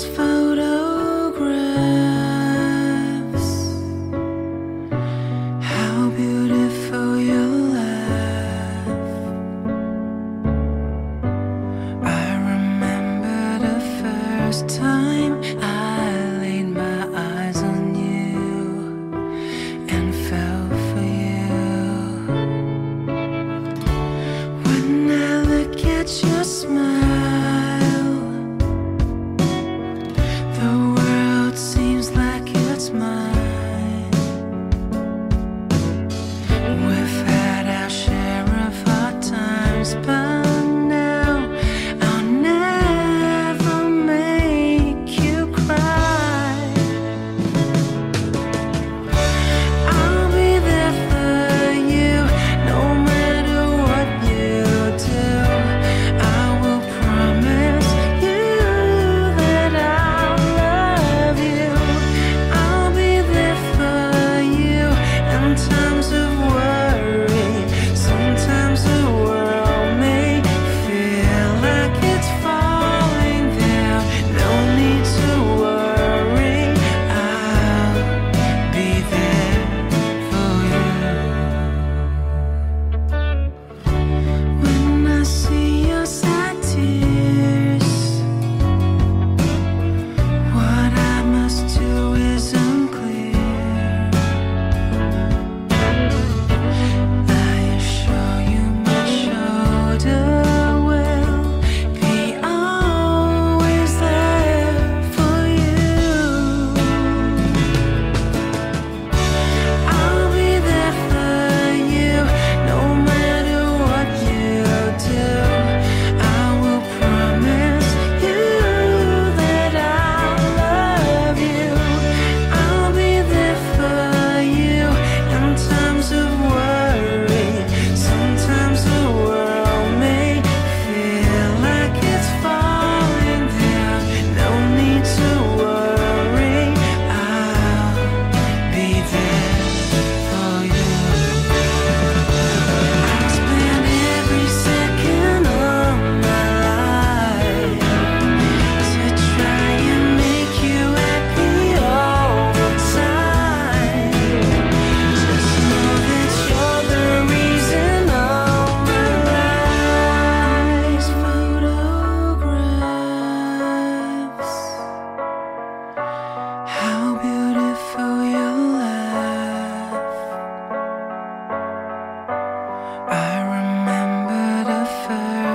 these photographs. How beautiful you laugh. I remember the first time I laid my eyes on you and fell for you. When I look at your smile.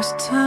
first time.